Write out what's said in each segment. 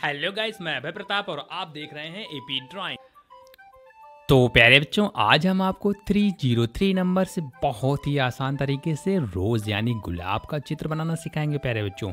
Hello guys मैं अभय प्रताप और आप देख रहे हैं एपी ड्राइंग तो प्यारे बच्चों, आज हम आपको 303 नंबर से बहुत ही आसान तरीके से रोज़ यानी गुलाब का चित्र बनाना सिखाएँगे प्यारे बच्चों।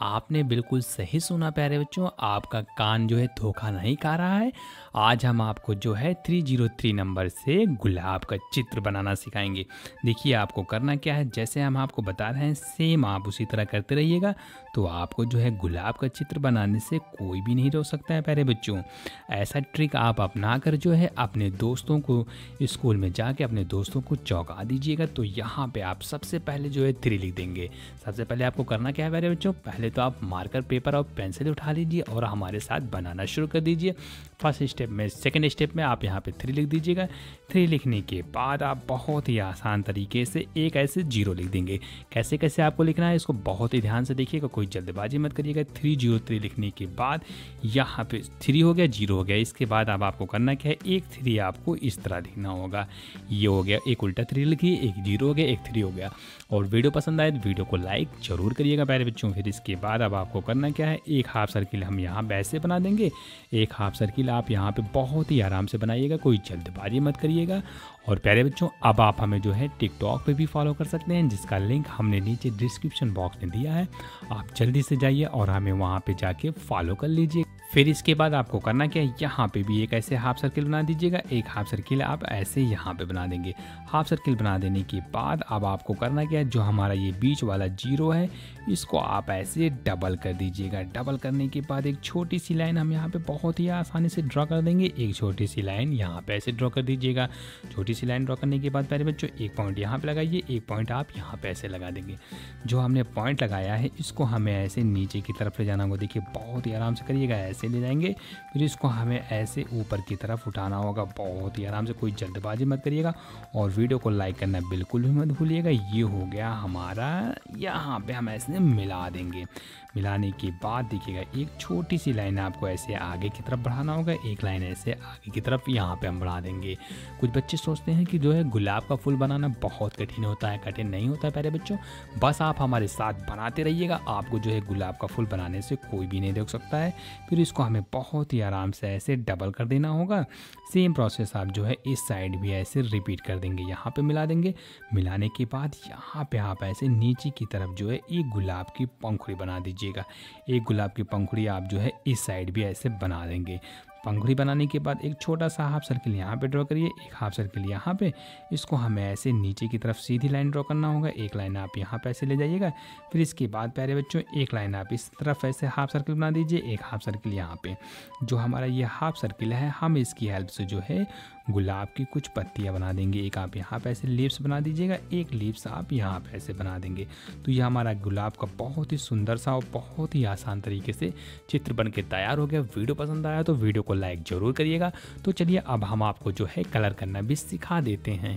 आपने बिल्कुल सही सुना प्यारे बच्चों, आपका कान जो है धोखा नहीं खा रहा है। आज हम आपको जो है 303 नंबर से गुलाब का चित्र बनाना सिखाएँगे। देखिए आपको करना क्या है, जैसे हम आपको बता रहे हैं सेम आप उसी तरह करते रहिएगा तो आपको जो है गुलाब का चित्र बनाने से कोई भी नहीं रोक सकता है प्यारे बच्चों। ऐसा ट्रिक आप अपना कर जो है अपने दोस्तों को स्कूल में जाके अपने दोस्तों को चौंका दीजिएगा। तो यहाँ पे आप सबसे पहले जो है थ्री लिख देंगे। सबसे पहले आपको करना क्या है मेरे बच्चों? पहले तो आप मार्कर, पेपर और पेंसिल उठा लीजिए और हमारे साथ बनाना शुरू कर दीजिए। फ़र्स्ट स्टेप में, सेकेंड स्टेप में आप यहाँ पर थ्री लिख दीजिएगा। थ्री लिखने के बाद आप बहुत ही आसान तरीके से एक ऐसे ज़ीरो लिख देंगे। कैसे कैसे आपको लिखना है, इसको बहुत ही ध्यान से देखिएगा। कोई जल्दबाजी मत करिएगा। थ्री ज़ीरो थ्री लिखने के बाद यहाँ पे थ्री हो गया, ज़ीरो हो गया। इसके बाद अब आपको करना क्या है? एक थ्री आपको इस तरह लिखना होगा। ये हो गया एक उल्टा थ्री लिखिए एक ज़ीरो हो गया, एक थ्री हो गया। और वीडियो पसंद आए तो वीडियो को लाइक ज़रूर करिएगा प्यारे बच्चों। फिर इसके बाद अब आपको करना क्या है? एक हाफ़ सर्किल हम यहाँ वैसे बना देंगे। एक हाफ़ सर्किल आप यहाँ पर बहुत ही आराम से बनाइएगा। कोई जल्दबाजी मत करिएगा। और प्यारे बच्चों, अब आप हमें जो है टिकटॉक पे भी फॉलो कर सकते हैं, जिसका लिंक हमने नीचे डिस्क्रिप्शन बॉक्स में दिया है। आप जल्दी से जाइए और हमें वहाँ पे जाके फॉलो कर लीजिए। फिर इसके बाद आपको करना क्या है, यहाँ पे भी एक ऐसे हाफ़ सर्किल बना दीजिएगा। एक हाफ़ सर्किल आप ऐसे यहाँ पे बना देंगे। हाफ़ सर्किल बना देने के बाद अब आपको करना क्या है, जो हमारा ये बीच वाला ज़ीरो है, इसको आप ऐसे डबल कर दीजिएगा। डबल करने के बाद एक छोटी सी लाइन हम यहाँ पे बहुत ही आसानी से ड्रॉ कर देंगे। एक छोटी सी लाइन यहाँ पे ऐसे ड्रॉ कर दीजिएगा। छोटी सी लाइन ड्रॉ करने के बाद पहले बच्चों, एक पॉइंट यहाँ पे लगाइए, एक पॉइंट आप यहाँ पे ऐसे लगा देंगे। जो हमने पॉइंट लगाया है, इसको हमें ऐसे नीचे की तरफ़ ले जाना होगा। देखिए, बहुत ही आराम से करिएगा, ऐसे ले जाएँगे। फिर इसको हमें ऐसे ऊपर की तरफ़ उठाना होगा। बहुत ही आराम से, कोई जल्दबाजी मत करिएगा और वीडियो को लाइक करना बिल्कुल भी मत भूलिएगा। ये हो गया हमारा, यहाँ पर हम ऐसे मिला देंगे। मिलाने के बाद देखिएगा, एक छोटी सी लाइन आपको ऐसे आगे की तरफ़ बढ़ाना होगा। एक लाइन ऐसे आगे की तरफ़ यहाँ पे हम बढ़ा देंगे। कुछ बच्चे सोचते हैं कि जो है गुलाब का फूल बनाना बहुत कठिन होता है, कठिन नहीं होता है, प्यारे बच्चों। बस आप हमारे साथ बनाते रहिएगा। आपको जो है गुलाब का फूल बनाने से कोई भी नहीं रोक सकता है। फिर इसको हमें बहुत ही आराम से ऐसे डबल कर देना होगा। सेम प्रोसेस आप जो है इस साइड भी ऐसे रिपीट कर देंगे। यहाँ पे मिला देंगे। मिलाने के बाद यहाँ पे आप ऐसे नीचे की तरफ़ जो है एक गुलाब की पंखुड़ी बना दीजिएगा। एक गुलाब की पंखुड़ी आप जो है इस साइड भी ऐसे बना देंगे। पंखुड़ी बनाने के बाद एक छोटा सा हाफ़ सर्किल यहाँ पे ड्रॉ करिए, एक हाफ़ सर्किल यहाँ पे। इसको हमें ऐसे नीचे की तरफ़ सीधी लाइन ड्रॉ करना होगा, एक लाइन आप यहाँ पे ऐसे ले जाइएगा। फिर इसके बाद प्यारे बच्चों, एक लाइन आप इस तरफ़ ऐसे हाफ़ सर्किल बना दीजिए, एक हाफ़ सर्किल यहाँ पे। जो हमारा ये हाफ़ सर्किल है, हम इसकी हेल्प से जो है गुलाब की कुछ पत्तियाँ बना देंगे। एक आप यहाँ पे ऐसे लिप्स बना दीजिएगा, एक लिप्स आप यहाँ पे ऐसे बना देंगे। तो ये हमारा गुलाब का बहुत ही सुंदर सा और बहुत ही आसान तरीके से चित्र बन के तैयार हो गया। वीडियो पसंद आया तो वीडियो को लाइक ज़रूर करिएगा। तो चलिए अब हम आपको जो है कलर करना भी सिखा देते हैं।